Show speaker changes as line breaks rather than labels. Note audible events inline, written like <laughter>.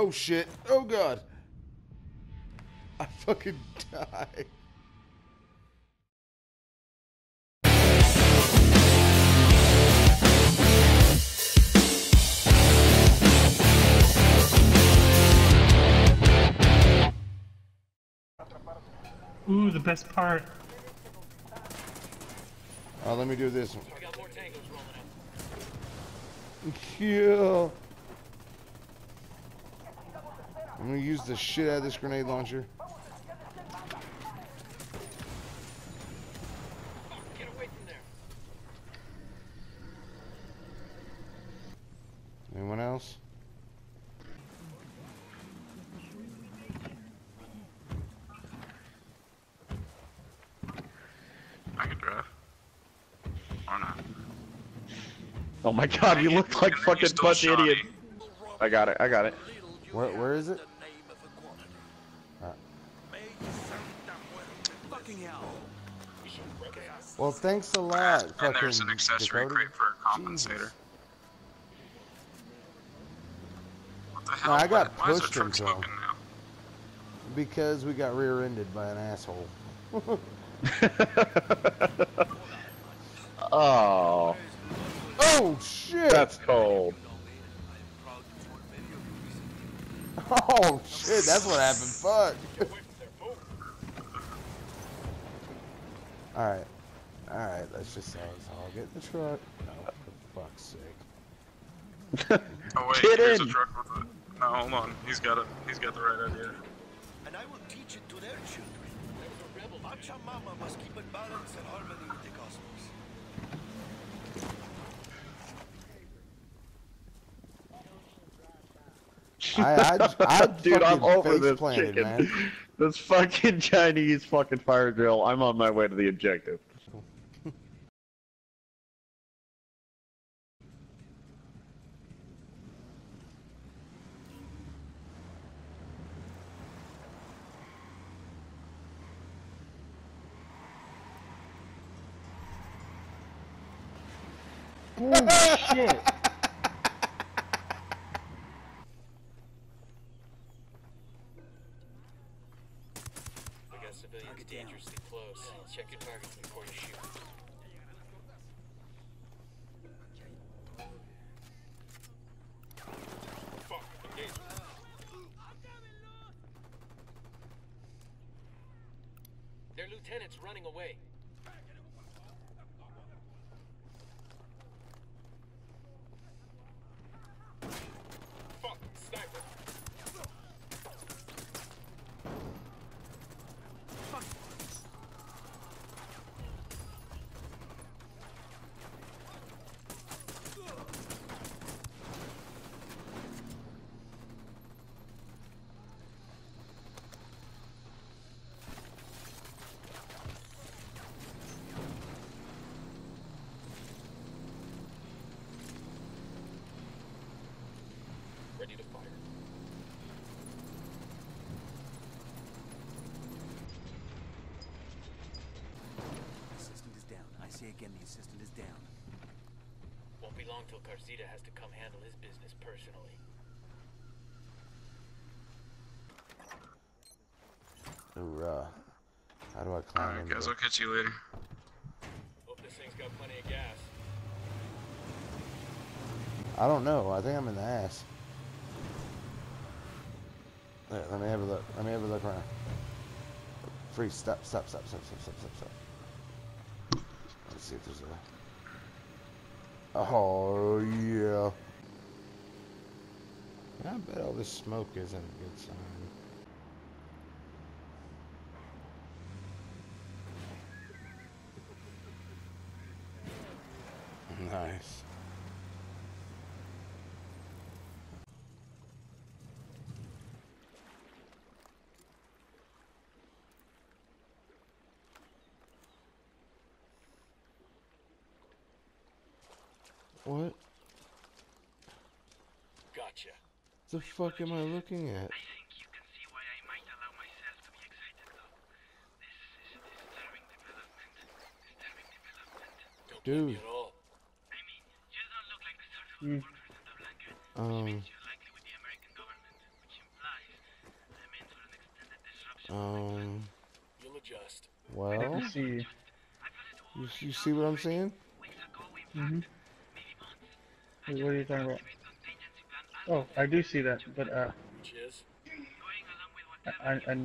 Oh shit. Oh god. I fucking died.
Ooh, the best part.
Oh, let me do this one.
We got more tangos rolling up.
Yeah. I'm gonna use the shit out of this grenade launcher.
Get away from there.
Anyone else?
I can drive. Or not.
Oh my god, you look like
And
fucking
stole
bunch idiot. I got it, I got it.
Where, where is it? Uh. Well, thanks a lot.
And there's an accessory
Dakota.
crate for a compensator.
Jesus.
What the
No. I got
Why
pushed
truck
into 'em. Because we got rear-ended by an asshole.
Oh, <laughs> <laughs>
Oh shit!
that's cold. <laughs>
Oh shit! That's what happened. Fuck. all right, all right. Let's just say it's all get in the truck. No, for fuck's sake.
Oh wait,
Get
here's
in.
a truck with it. No, hold on. He's got it. He's got the right idea.
and I will teach it to their children. Pachamama must keep in balance and harmony with the cosmos.
I, I, I <laughs>
Dude, I'm over this chicken.
man.
This fucking Chinese fucking fire drill. I'm on my way to the objective.
Oh shit.
Civilians dangerously close. Check your targets before you shoot. Fuck, engage. Their lieutenant's running away. Fuck, sniper. Ready to fire.
Assistant is down. I say again, the assistant is down.
Won't be long till Carzita has to come handle his business personally.
Ooh, uh, how do I climb
Alright, guys. I'll catch you later.
Hope this thing's got plenty of gas.
I don't know. I think I'm in the ass. Let me have a look. Let me have a look around. Free step, step, step, step, step, step, step, step. Let's see if there's a. Oh yeah. I bet all this smoke isn't a good sign. What
Gotcha.
the fuck am I looking at?
I think you can see why I might allow myself to be excited though. This is disturbing development. Disturbing development.
Don't
Dude.
at all.
I mean, you don't look like the sort of workers in the blanket, which
Um,
means you're likely with the American government, which
Um.
You'll adjust.
Well,
You see.
you, you see what I'm saying?
Mm-hmm. What are you talking about? Oh, I do see that, but uh.
Cheers. I,
I, I,